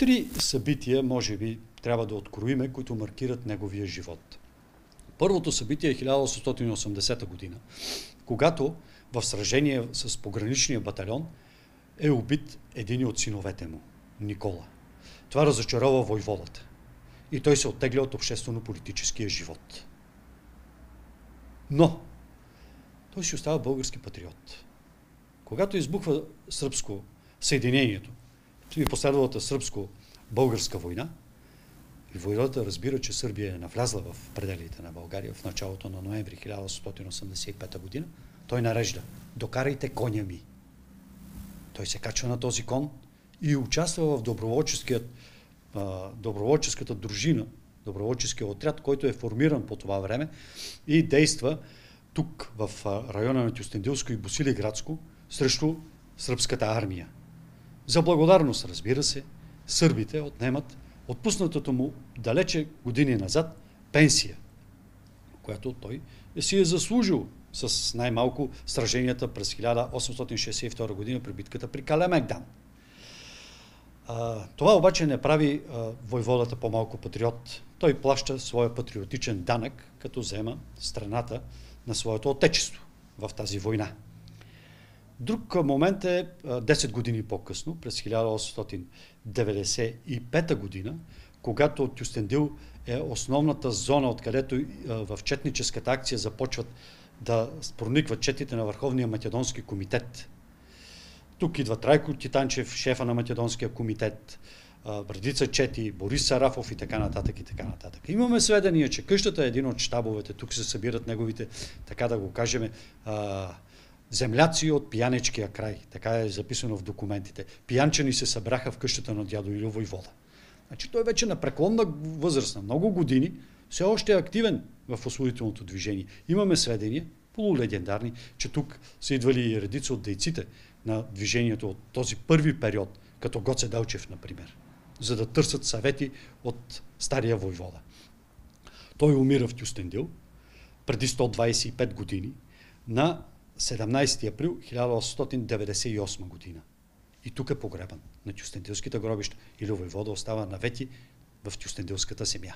Три събития, може би, трябва да откроиме, които маркират неговия живот. Първото събитие е 1880 година, когато в сражение с пограничния батальон е убит един от синовете му, Никола. Това разочарова войводата и той се оттегля от обществено-политическия живот. Но той си остава български патриот. Когато избухва сръбско съединението и последвалата сръбско-българска война, и войната разбира, че Сърбия е навлязла в пределите на България в началото на ноември 1885 година, той нарежда докарайте коня ми. Той се качва на този кон и участва в доброволческата дружина, доброволческия отряд, който е формиран по това време и действа тук в района на Тюстендилско и Босилиградско срещу сръбската армия. За благодарност, разбира се, сърбите отнемат отпуснатото му далече години назад пенсия, която той си е заслужил с най-малко сраженията през 1862 година при битката при Калемегдан. А, това обаче не прави а, войводата по-малко патриот. Той плаща своя патриотичен данък, като взема страната на своето отечество в тази война. Друг момент е 10 години по-късно, през 1895 година, когато Тюстендил е основната зона, откъдето в четническата акция започват да проникват четите на Върховния македонски комитет. Тук идва Трайко Титанчев, шефа на Македонския комитет, Брадица Чети, Борис Сарафов и така нататък и така нататък. Имаме сведения, че къщата е един от щабовете, тук се събират неговите, така да го кажем, земляци от пиянечкия край. Така е записано в документите. Пиянчани се събраха в къщата на дядо Илю Войвода. Значи той вече на преклонна възраст, на много години, все още е активен в освободителното движение. Имаме сведения, полулегендарни, че тук са идвали и редица от дейците на движението от този първи период, като Гоце Далчев, например, за да търсят съвети от стария войвода. Той умира в Тюстендил преди 125 години на 17 април 1898 година. И тук е погребан на Тюстендилските гробища. Или войвода остава навети в Тюстендилската земя.